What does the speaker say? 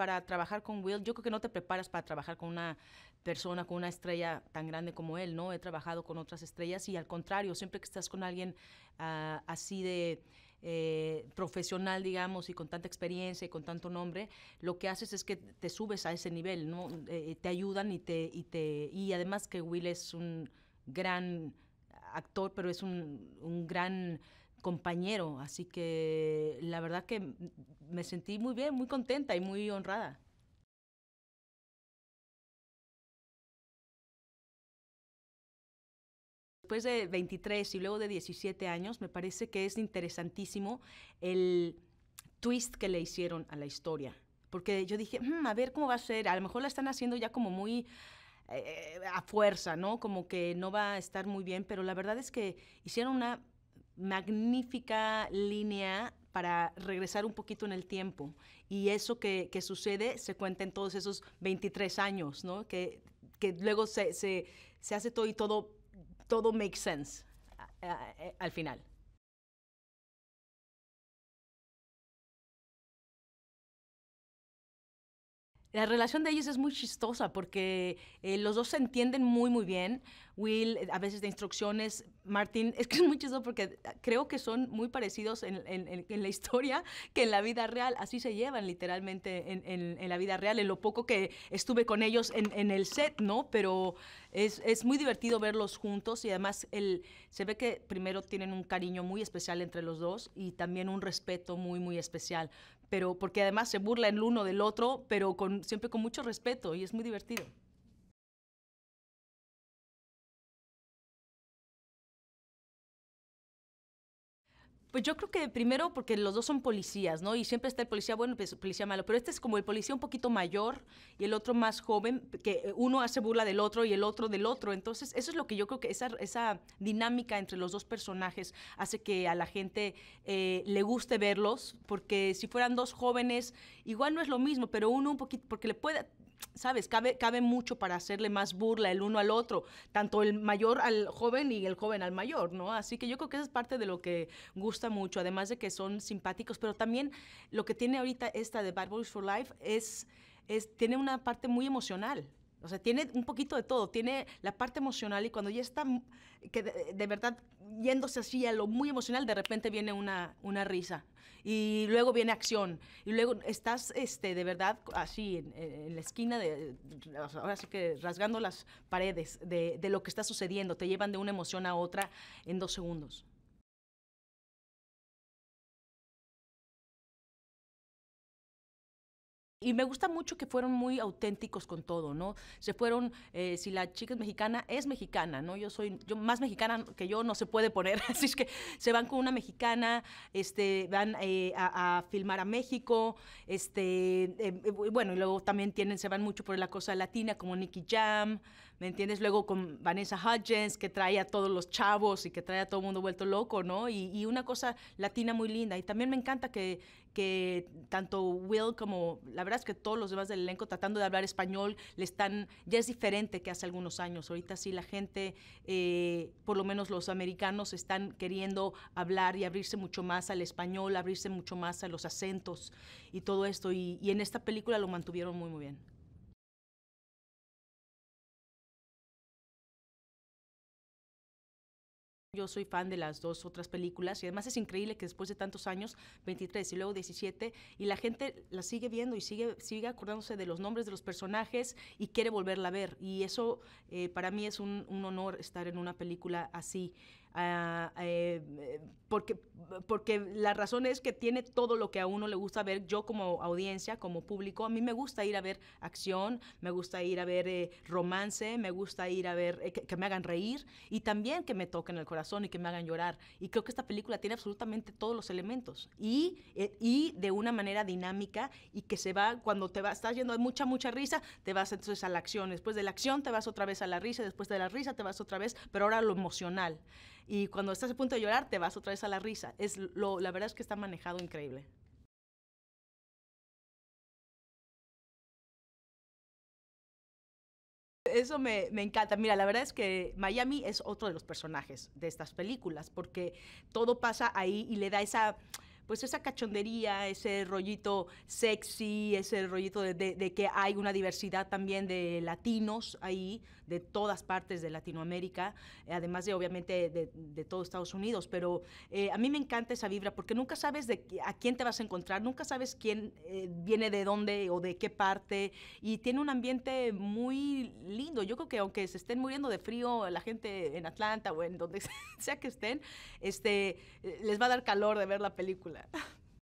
para trabajar con Will, yo creo que no te preparas para trabajar con una persona, con una estrella tan grande como él, ¿no? He trabajado con otras estrellas y al contrario, siempre que estás con alguien ah, así de eh, profesional, digamos, y con tanta experiencia y con tanto nombre, lo que haces es que te subes a ese nivel, ¿no? Eh, te ayudan y te, y te, y además que Will es un gran actor, pero es un, un gran compañero, así que la verdad que me sentí muy bien, muy contenta y muy honrada. Después de 23 y luego de 17 años, me parece que es interesantísimo el twist que le hicieron a la historia. Porque yo dije, "Mm, a ver cómo va a ser, a lo mejor la están haciendo ya como muy eh, a fuerza, ¿no? Como que no va a estar muy bien, pero la verdad es que hicieron una magnífica línea para regresar un poquito en el tiempo. Y eso que, sucede se cuenta en todos esos 23 años, ¿no? Que, que luego se, se, se hace todo y todo, todo makes sense al final. La relación de ellos es muy chistosa porque eh, los dos se entienden muy, muy bien. Will, a veces de instrucciones, Martin, es que es muy chistoso porque creo que son muy parecidos en, en- en- la historia que en la vida real. Así se llevan literalmente en, en- la vida real, en lo poco que estuve con ellos en el set, ¿no? Pero es, es muy divertido verlos juntos y además el, se ve que primero tienen un cariño muy especial entre los dos y también un respeto muy, muy especial. Pero porque además se burlan el uno del otro, pero con, siempre con mucho respeto y es muy divertido. Pues yo creo que primero porque los dos son policías, ¿no? Y siempre está el policía bueno, pues policía malo. Pero este es como el policía un poquito mayor y el otro más joven, que uno hace burla del otro y el otro del otro. Entonces, eso es lo que yo creo que esa, esa dinámica entre los dos personajes hace que a la gente eh, le guste verlos, porque si fueran dos jóvenes, igual no es lo mismo, pero uno un poquito, porque le puede, ¿sabes? Cabe, cabe mucho para hacerle más burla el uno al otro, tanto el mayor al joven y el joven al mayor, ¿no? Así que yo creo que esa es parte de lo que gusta mucho, además de que son simpáticos, pero también lo que tiene ahorita esta de Bad Boys for Life es, es tiene una parte muy emocional. O sea, tiene un poquito de todo. Tiene la parte emocional y cuando ya está, que de, de verdad yéndose así a lo muy emocional, de repente viene una, una risa. Y luego viene acción. Y luego estás, este, de verdad, así en, en la esquina, de, ahora sí que rasgando las paredes de, de lo que está sucediendo. Te llevan de una emoción a otra en dos segundos. Y me gusta mucho que fueron muy auténticos con todo, ¿no? Se fueron, eh, si la chica es mexicana, es mexicana, ¿no? Yo soy, yo más mexicana que yo no se puede poner, así es que se van con una mexicana, este, van eh, a, filmar a México, este, eh, eh, bueno, y luego también tienen, se van mucho por la cosa latina, como Nicky Jam, ¿me entiendes? Luego con Vanessa Hudgens, que trae a todos los chavos y que trae a todo el mundo vuelto loco, ¿no? Y, una cosa latina muy linda. Y también me encanta que, que tanto Will como, la verdad es que todos los demás del elenco tratando de hablar español, le están, ya es diferente que hace algunos años. Ahorita sí la gente, eh, por lo menos los americanos, están queriendo hablar y abrirse mucho más al español, abrirse mucho más a los acentos y todo esto. Y, y en esta película lo mantuvieron muy, muy bien. Yo soy fan de las dos otras películas y además es increíble que después de tantos años, 23 y luego 17, y la gente la sigue viendo y sigue, sigue acordándose de los nombres de los personajes y quiere volverla a ver. Y eso eh, para mí es un, un, honor estar en una película así. Eh, porque, porque la razón es que tiene todo lo que a uno le gusta ver. Yo como audiencia, como público, a mí me gusta ir a ver acción, me gusta ir a ver eh, romance, me gusta ir a ver eh, que, que me hagan reír y también que me toquen el corazón y que me hagan llorar. Y creo que esta película tiene absolutamente todos los elementos y, eh, y de una manera dinámica y que se va, cuando te va, estás yendo de mucha, mucha risa, te vas entonces a la acción. Después de la acción te vas otra vez a la risa, después de la risa te vas otra vez, pero ahora a lo emocional. Y cuando estás a punto de llorar, te vas otra vez a la risa. Es lo, la verdad es que está manejado increíble. Eso me, me, encanta. Mira, la verdad es que Miami es otro de los personajes de estas películas, porque todo pasa ahí y le da esa pues esa cachondería, ese rollito sexy, ese rollito de, que hay una diversidad también de latinos ahí, de todas partes de Latinoamérica, además de obviamente de, de todo Estados Unidos, pero eh, a mí me encanta esa vibra porque nunca sabes a quién te vas a encontrar, nunca sabes quién eh, viene de dónde o de qué parte y tiene un ambiente muy lindo. Yo creo que aunque se estén muriendo de frío la gente en Atlanta o en donde sea que estén, este, les va a dar calor de ver la película. that.